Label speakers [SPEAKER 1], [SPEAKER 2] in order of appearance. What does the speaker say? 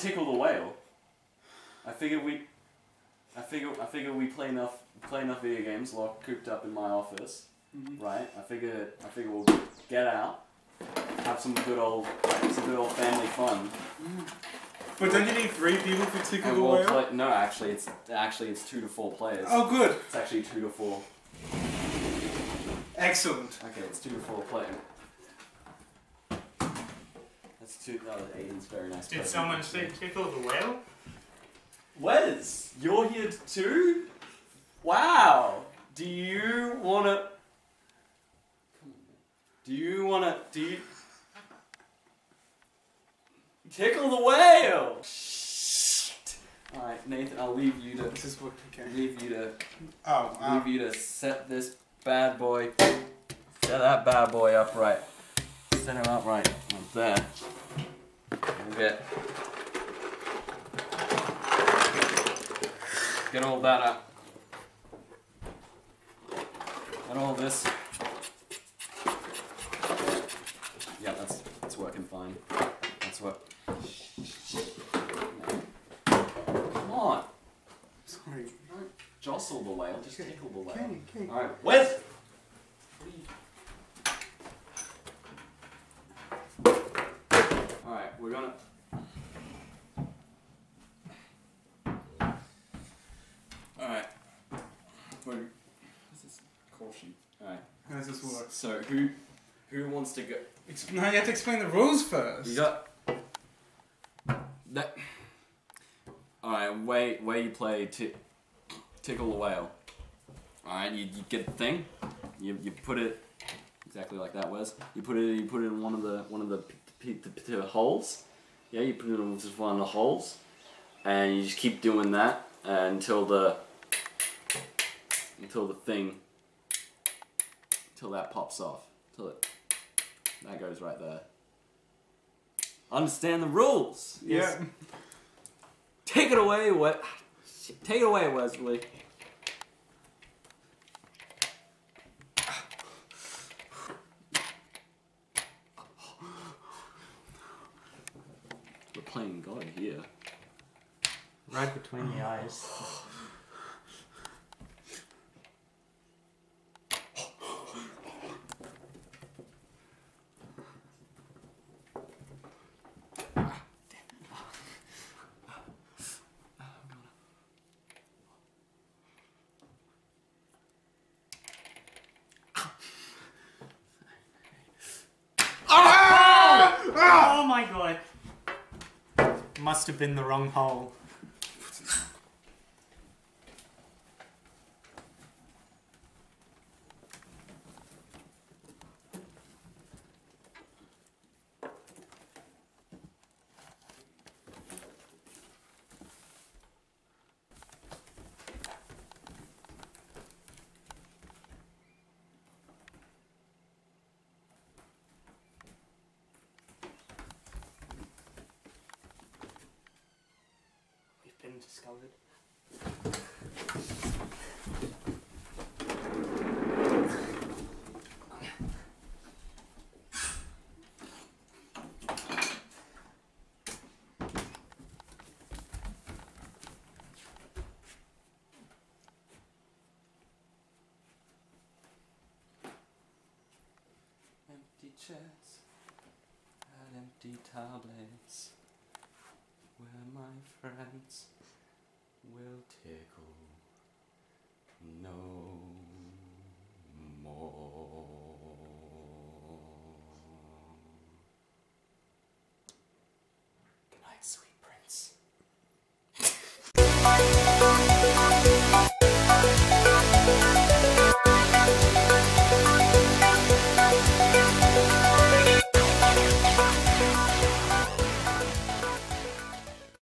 [SPEAKER 1] tickle the whale. I figured we, I figure I figure we play enough play enough video games locked cooped up in my office,
[SPEAKER 2] Mhm.
[SPEAKER 1] right? I figure I figure we'll get out, have some good old some good old family fun,
[SPEAKER 2] But don't you need three people for Tickle the Whale?
[SPEAKER 1] play. No, actually, it's actually it's two to four players.
[SPEAKER 2] Oh, good.
[SPEAKER 1] It's actually two to four.
[SPEAKER 2] Excellent.
[SPEAKER 1] Okay, it's two to four players. That's two. That was Aiden's very nice.
[SPEAKER 3] Did
[SPEAKER 1] present.
[SPEAKER 3] someone say tickle the whale?
[SPEAKER 1] Wes, you're here too? Wow. Do you wanna Do you wanna do you Tickle the whale! Shit. Alright, Nathan, I'll leave you to
[SPEAKER 2] This is what. Okay.
[SPEAKER 1] leave you to
[SPEAKER 2] Oh, um,
[SPEAKER 1] leave you to set this bad boy set that bad boy up right. Set him up right. Like that. Get Get all that up. And all this. Yeah, that's that's working fine. That's what. Come on.
[SPEAKER 2] sorry.
[SPEAKER 1] Don't jostle the whale, just tickle the whale.
[SPEAKER 2] Okay, okay.
[SPEAKER 1] Alright, Wes! Alright, we're gonna. Alright. What is this call sheet? Alright.
[SPEAKER 2] How does this work?
[SPEAKER 1] So, who who wants to go?
[SPEAKER 2] Ex- no, you have to explain the rules first.
[SPEAKER 1] You got. That. Alright, way, way you play ti- Tickle the Whale. Alright, you, you get the thing, you, you put it exactly like that was. You put it you put it in one of the one of the, p- p- p- p- holes. Yeah, you put it in just one of the holes, and you just keep doing that uh, until the until the thing until that pops off. Until it that goes right there. Understand the rules.
[SPEAKER 2] Yeah.
[SPEAKER 1] Take it away, what? Take it away, Wesley. Playing God here.
[SPEAKER 4] Right between the eyes. Ah!
[SPEAKER 3] Oh my god. Must have been the wrong hole.
[SPEAKER 1] Empty chairs and empty tablets. Where my friends will tickle